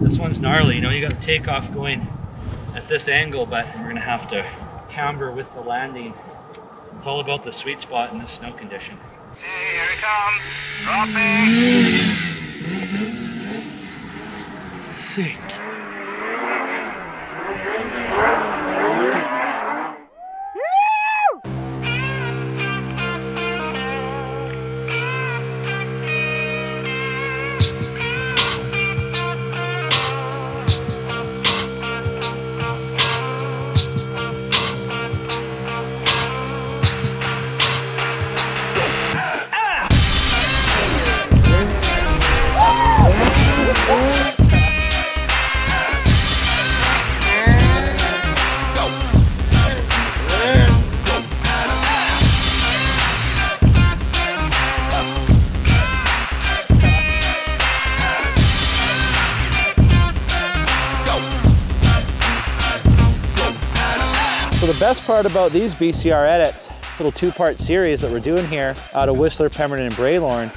This one's gnarly, you know, you got the takeoff going at this angle, but we're gonna have to camber with the landing. It's all about the sweet spot in this snow condition. Hey, here it comes. Dropping. Sick. So the best part about these BCR edits, little two-part series that we're doing here out of Whistler, Pemberton, and Bralorne,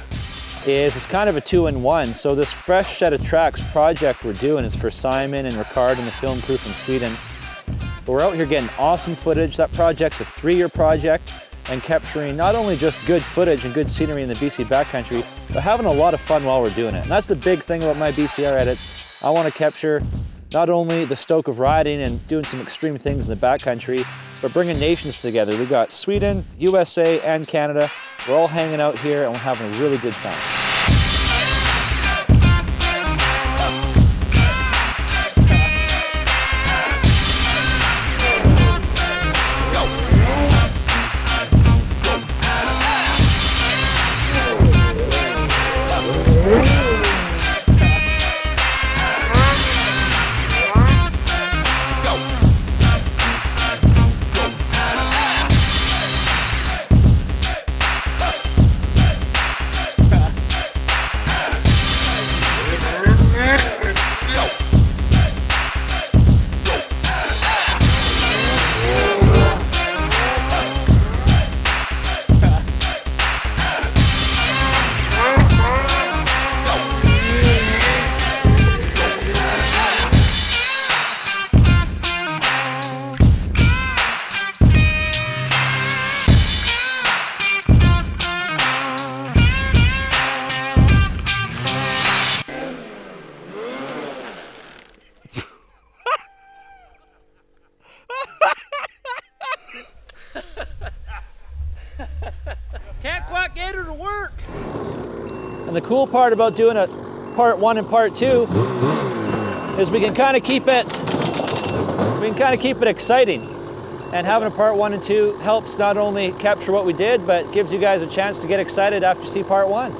is it's kind of a two-in-one. So this fresh set of tracks project we're doing is for Simon and Rickard and the film crew from Sweden. But we're out here getting awesome footage. That project's a three-year project and capturing not only just good footage and good scenery in the BC backcountry, but having a lot of fun while we're doing it. And that's the big thing about my BCR edits. I want to capture not only the stoke of riding and doing some extreme things in the backcountry, but bringing nations together. We've got Sweden, USA, and Canada. We're all hanging out here and we're having a really good time. The cool part about doing a part one and part two is we can kind of keep it, we can kind of keep it exciting. And having a part one and two helps not only capture what we did, but gives you guys a chance to get excited after you see part one.